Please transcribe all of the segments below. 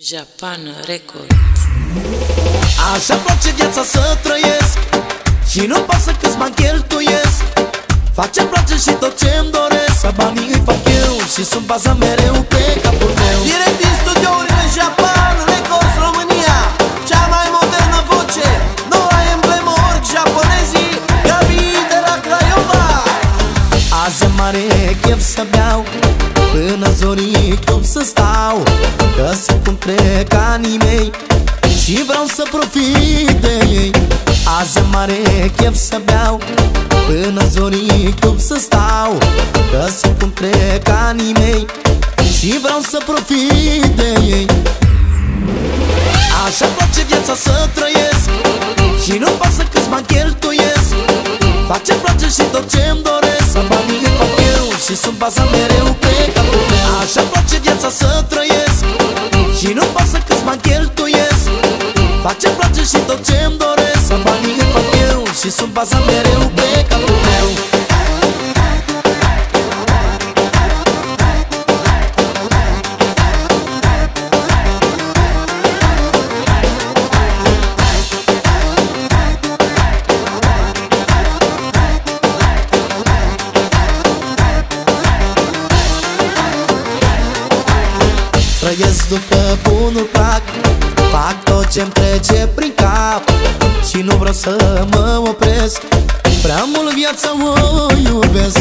Japan Record. Așa place viața să trăiesc Și nu pasă câți bani cheltuiesc. Fac ce place și tot ce-mi doresc. Să banii îi fac eu și sunt baza mereu pe capul meu. Direct din studiourile Japan Records România Cea mai modernă voce. Noua emblemă org japonezii Gabi de la Craiova. Azi am mare chef să beau Până zorii cum să stau Că se cum trec anii mei Și vreau să profit de ei. Azi am mare chef să beau Până zorii cum să stau Că se cum trec anii mei Și vreau să profit de ei. Așa place viața să trăiesc Și nu pasă câți bani cheltuiesc. Fac ce place și tot ce-mi doresc. Să banii îi fac eu și sunt baza mereu pe capul meu. Așa place viața să trăiesc Și nu pasă câți bani cheltuiesc. Fac ce place și tot ce-mi doresc. Să banii îi fac eu și sunt baza mereu pe capul meu Trăiesc după bunul plac Fac tot ce-mi trece prin cap Și nu vreau să mă opresc. Prea mult viața o iubesc.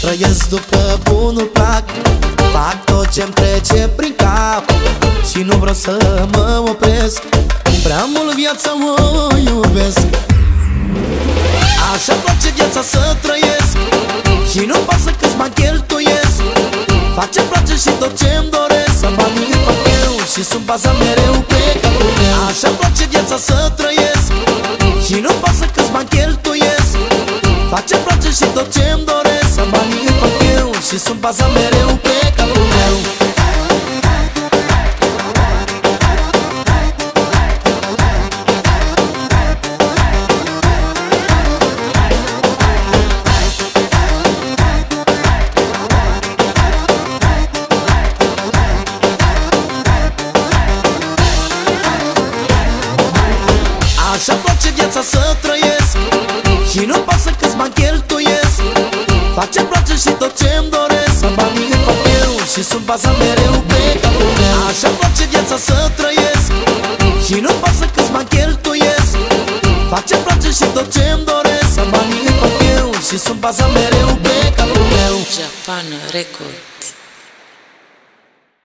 Trăiesc după bunul plac Fac tot ce-mi trece prin cap Și nu vreau să mă opresc. Prea mult viața o iubesc. Așa place viața să trăiesc Și nu pasă câți bani cheltuiesc. Fac ce place și tot ce-mi doresc baza mereu pe capul meu Așa place viața să trăiesc Și nu pasă câți bani cheltuiesc. Fac ce place și tot ce-mi doresc. Să banii îi fac eu și sunt baza mereu Așa place viața să trăiesc. Și nu pasă câți bani cheltuiesc. Fac ce place și tot ce-mi doresc. Să banii îi fac eu și sunt baza mereu pe capul meu. Așa place viața să trăiesc. Și nu pasă câți bani cheltuiesc. Fac ce place și tot ce-mi doresc. Să banii îi fac eu și sunt baza mereu pe capul meu. Japan Record